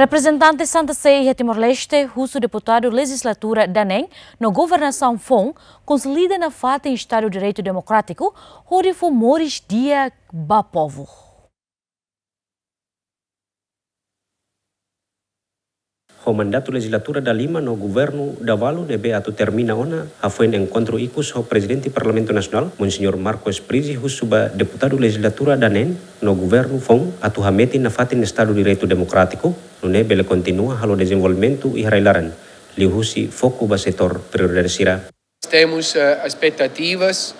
Representante Santa Ceia Timor-Leste, russo deputado legislatura Danem, no governação FON, consolida na fata em Estado de Direito Democrático, onde foi Moris Dia Bapovo. O mandato legislatura da Lima no governo da Valo deve atu termina ona a foi en encontro icus o presidente do Parlamento Nacional, Monsenhor Marcos Prisi, suba deputado legislatura da NEN no governo FON atu hameti na fata em Estado de Direito Democrático, no nebe ele continua halo desenvolvimento e harailaran, li husi foco ba setor prioridade sira. Temos uh, expectativas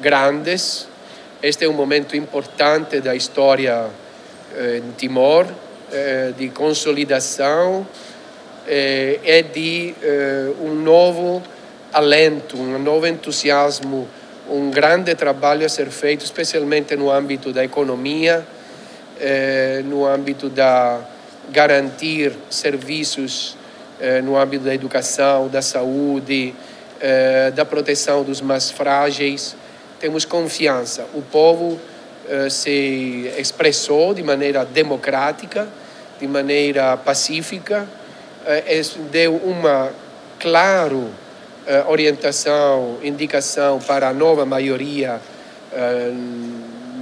grandes. Este é um momento importante da história uh, em Timor, uh, de consolidação é de um novo alento, um novo entusiasmo, um grande trabalho a ser feito, especialmente no âmbito da economia, no âmbito da garantir serviços no âmbito da educação, da saúde, da proteção dos mais frágeis. Temos confiança. O povo se expressou de maneira democrática, de maneira pacífica, deu uma clara orientação, indicação para a nova maioria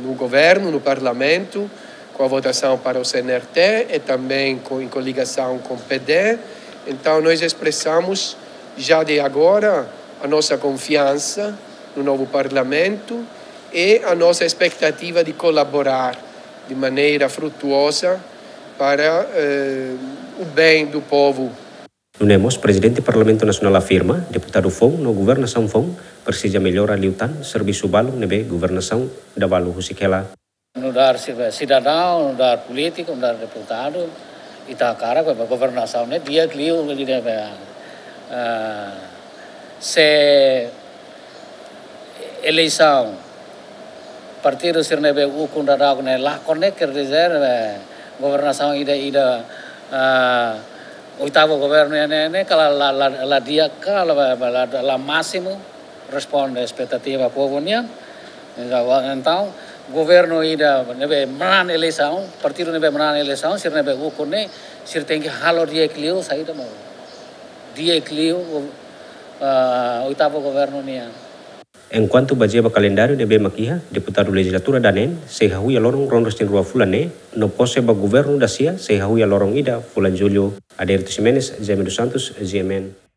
no governo, no parlamento, com a votação para o CNRT e também com, em coligação com o PD. Então, nós expressamos já de agora a nossa confiança no novo parlamento e a nossa expectativa de colaborar de maneira frutuosa para eh, o bem do povo. Nunemos, presidente do Parlamento Nacional afirma, deputado FON, no governação FON, precisa melhorar liutan, serviço balo, nebe governação da balo husikela. No dar cidadão, no dar político, no dar deputado, e tá cara com a governação, né? Dia que liu, ele deve se eleição partido ser nebe o kundara né lá connect quer dizer governação ida ida uh, oitavo governo né kalau la la la dia kalau la la, máximo responde expectativa povo né então governo ida nebe menan eleição partido nebe menan eleição sir nebe o kone sir tem que halo dia clio saída mau dia clio oitavo governo né Enquanto bajeba calendário de Bemaquia, deputado legislatura danen, se hahuia lorong rondos tin rua fulane, no pose ba governo da sia, se hahuia lorong ida, fulan Aderito Ximenes, dos Santos, GMN.